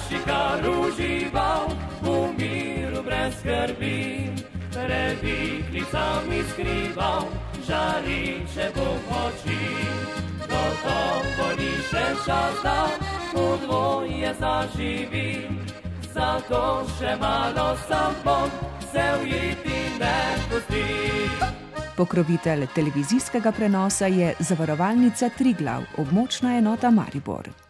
Košikar užival v miru brez skrbi, revihlicami skrival, žariče bo v oči. Gotovo ni še čas, da v dvoje zaživim, zato še malo sam bom, se ujeti ne pustim. Pokrovitelj televizijskega prenosa je zavarovalnica Triglav, območna enota Maribor.